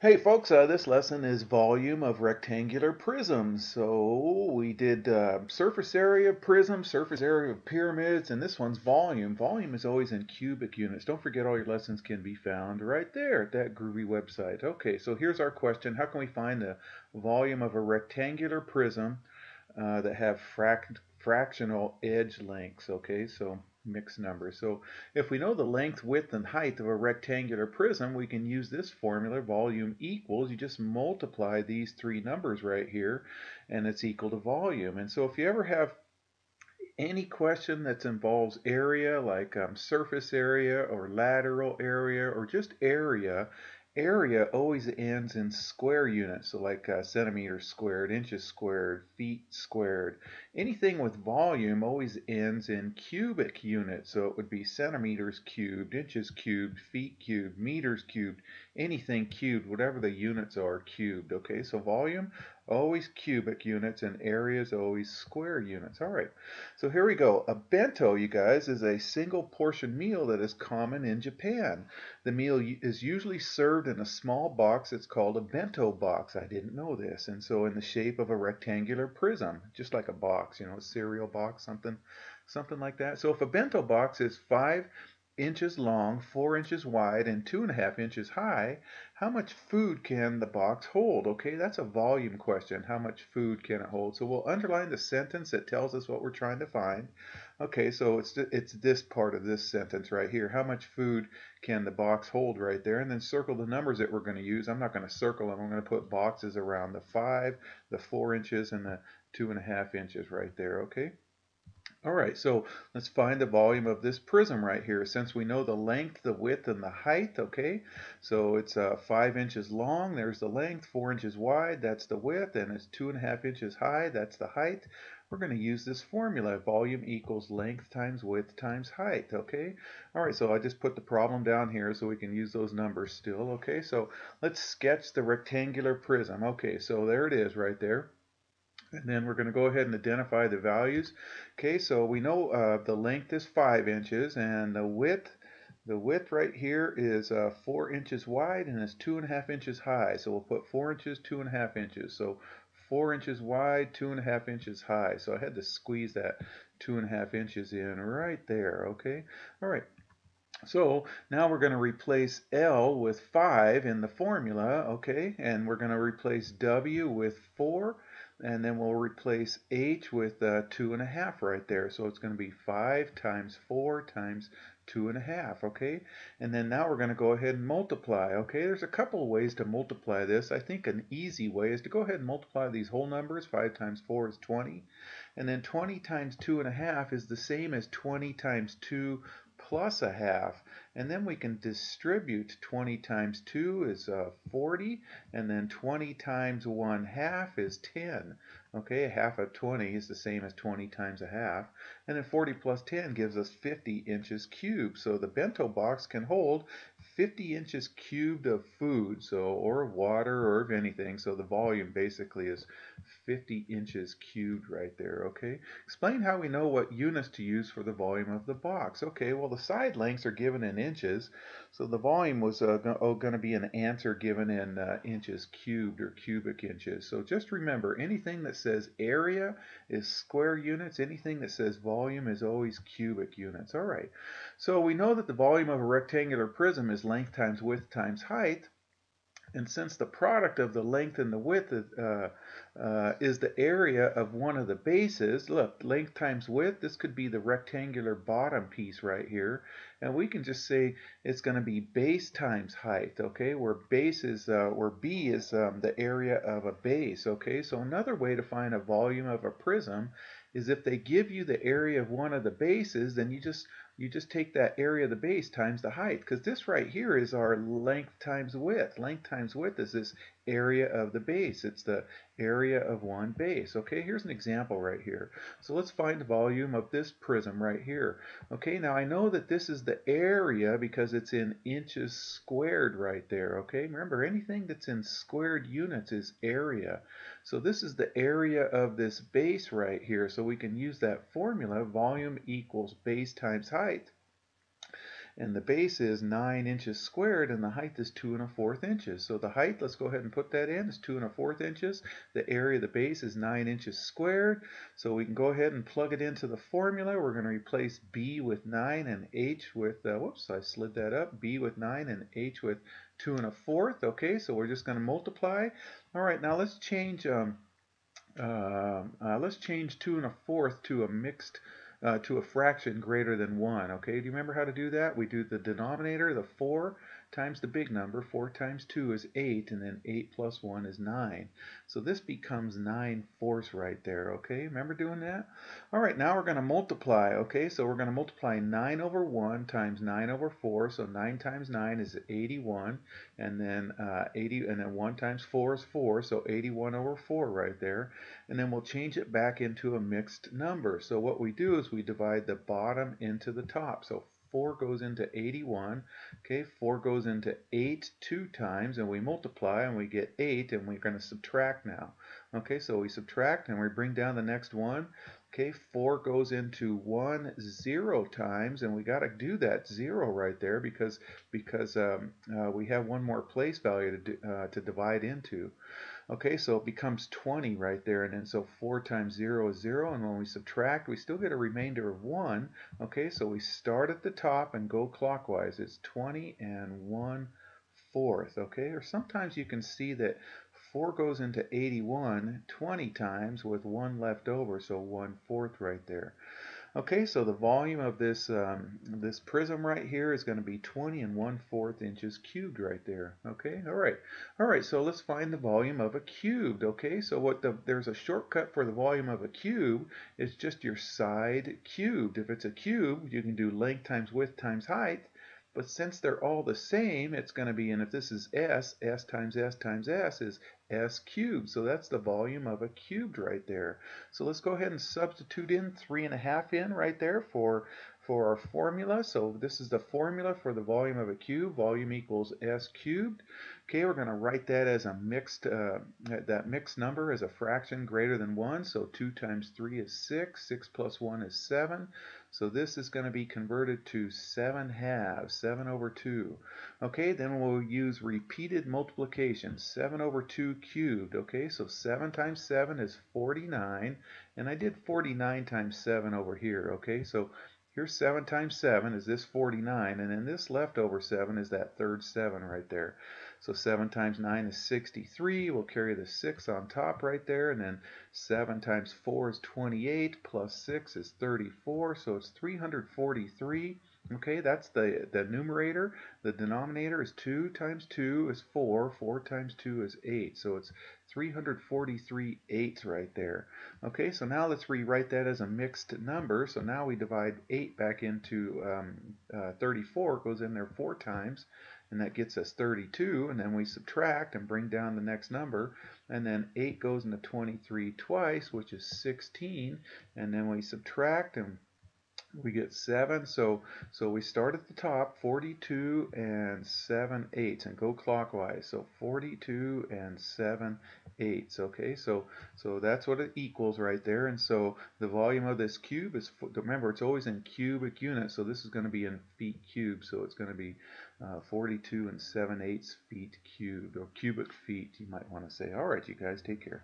Hey folks, uh, this lesson is volume of rectangular prisms. So we did uh, surface area of prism, surface area of pyramids, and this one's volume. Volume is always in cubic units. Don't forget all your lessons can be found right there at that groovy website. Okay, so here's our question. How can we find the volume of a rectangular prism uh, that have frac fractional edge lengths? Okay, so mixed numbers. So if we know the length, width, and height of a rectangular prism, we can use this formula, volume equals, you just multiply these three numbers right here, and it's equal to volume. And so if you ever have any question that involves area, like um, surface area or lateral area or just area, area always ends in square units, so like uh, centimeters squared, inches squared, feet squared. Anything with volume always ends in cubic units, so it would be centimeters cubed, inches cubed, feet cubed, meters cubed, anything cubed, whatever the units are cubed. Okay, so volume always cubic units and areas always square units. All right, so here we go. A bento, you guys, is a single portion meal that is common in Japan. The meal is usually served in a small box. It's called a bento box. I didn't know this. And so in the shape of a rectangular prism, just like a box, you know, a cereal box, something, something like that. So if a bento box is five inches long, four inches wide, and two and a half inches high, how much food can the box hold? Okay, that's a volume question. How much food can it hold? So we'll underline the sentence that tells us what we're trying to find. Okay, so it's it's this part of this sentence right here. How much food can the box hold right there? And then circle the numbers that we're going to use. I'm not going to circle them. I'm going to put boxes around the five, the four inches, and the two and a half inches right there. Okay. All right, so let's find the volume of this prism right here. Since we know the length, the width, and the height, okay, so it's uh, 5 inches long, there's the length, 4 inches wide, that's the width, and it's 2.5 inches high, that's the height. We're going to use this formula, volume equals length times width times height, okay? All right, so I just put the problem down here so we can use those numbers still, okay? So let's sketch the rectangular prism. Okay, so there it is right there. And then we're going to go ahead and identify the values. Okay, so we know uh, the length is 5 inches and the width, the width right here is uh, 4 inches wide and it's 2.5 inches high. So we'll put 4 inches, 2.5 inches. So 4 inches wide, 2.5 inches high. So I had to squeeze that 2.5 inches in right there, okay? All right. So now we're going to replace L with 5 in the formula, okay? And we're going to replace W with 4 and then we'll replace h with uh, 2 and a half right there. So it's going to be 5 times 4 times 2 and a half, okay? And then now we're going to go ahead and multiply, okay? There's a couple of ways to multiply this. I think an easy way is to go ahead and multiply these whole numbers. 5 times 4 is 20. And then 20 times 2 and a half is the same as 20 times 2 plus a half. And then we can distribute 20 times 2 is uh, 40, and then 20 times 1 half is 10. Okay, a half of 20 is the same as 20 times a half. And then 40 plus 10 gives us 50 inches cubed. So the bento box can hold 50 inches cubed of food, so or water or of anything. So the volume basically is 50 inches cubed right there, okay? Explain how we know what units to use for the volume of the box. Okay, well the side lengths are given in inches, so the volume was uh, oh, going to be an answer given in uh, inches cubed or cubic inches. So just remember, anything that says area is square units, anything that says volume is always cubic units. All right, so we know that the volume of a rectangular prism is length times width times height. And since the product of the length and the width uh, uh, is the area of one of the bases, look, length times width, this could be the rectangular bottom piece right here. And we can just say it's going to be base times height, okay, where base is, uh, where B is um, the area of a base, okay. So another way to find a volume of a prism is if they give you the area of one of the bases, then you just you just take that area of the base times the height because this right here is our length times width. Length times width is this area of the base. It's the area of one base. Okay, here's an example right here. So let's find the volume of this prism right here. Okay, now I know that this is the area because it's in inches squared right there. Okay, remember anything that's in squared units is area. So this is the area of this base right here. So we can use that formula, volume equals base times height. And the base is 9 inches squared and the height is 2 and a fourth inches. So the height, let's go ahead and put that in, is 2 and a fourth inches. The area of the base is 9 inches squared. So we can go ahead and plug it into the formula. We're going to replace b with 9 and h with, uh, whoops, I slid that up, b with 9 and h with 2 and a fourth. Okay, so we're just going to multiply. All right, now let's change, um, uh, uh, let's change 2 and a fourth to a mixed uh, to a fraction greater than 1. Okay, do you remember how to do that? We do the denominator, the 4, times the big number. 4 times 2 is 8, and then 8 plus 1 is 9. So this becomes 9 fourths right there, okay? Remember doing that? All right, now we're going to multiply, okay? So we're going to multiply 9 over 1 times 9 over 4. So 9 times 9 is 81, and then uh, 80, and then 1 times 4 is 4, so 81 over 4 right there. And then we'll change it back into a mixed number. So what we do is we divide the bottom into the top. So 4 goes into 81. Okay, 4 goes into 8 two times, and we multiply, and we get 8, and we're going to subtract now. Okay, so we subtract, and we bring down the next one. Okay, 4 goes into 1 0 times, and we got to do that 0 right there because because um, uh, we have one more place value to, do, uh, to divide into. Okay, so it becomes 20 right there, and then so 4 times 0 is 0, and when we subtract, we still get a remainder of 1. Okay, so we start at the top and go clockwise. It's 20 and 1 fourth, okay? Or sometimes you can see that 4 goes into 81 20 times with 1 left over, so 1 fourth right there. Okay, so the volume of this um, this prism right here is going to be 20 and 1 4th inches cubed right there. Okay, all right. All right, so let's find the volume of a cubed. Okay, so what the there's a shortcut for the volume of a cube. It's just your side cubed. If it's a cube, you can do length times width times height. But since they're all the same, it's going to be, and if this is S, S times S times S is S cubed. So that's the volume of a cubed right there. So let's go ahead and substitute in 3.5 in right there for, for our formula. So this is the formula for the volume of a cube. Volume equals S cubed. Okay, we're going to write that as a mixed, uh, that mixed number as a fraction greater than 1. So 2 times 3 is 6. 6 plus 1 is 7. So this is going to be converted to 7 halves, 7 over 2. Okay, then we'll use repeated multiplication, 7 over 2 cubed. Okay, so 7 times 7 is 49, and I did 49 times 7 over here. Okay, so here's 7 times 7 is this 49, and then this leftover 7 is that third 7 right there. So 7 times 9 is 63. We'll carry the 6 on top right there. And then 7 times 4 is 28. Plus 6 is 34. So it's 343. Okay, that's the, the numerator. The denominator is 2 times 2 is 4. 4 times 2 is 8. So it's 343 eighths right there. Okay, so now let's rewrite that as a mixed number. So now we divide 8 back into um, uh, 34. It goes in there 4 times and that gets us 32 and then we subtract and bring down the next number and then 8 goes into 23 twice which is 16 and then we subtract and we get 7 so so we start at the top 42 and 7 eighths and go clockwise. So 42 and 7 eighths okay? So so that's what it equals right there. And so the volume of this cube is remember it's always in cubic units. So this is going to be in feet cubed. So it's going to be uh, 42 and 7 eighths feet cubed or cubic feet you might want to say. All right you guys take care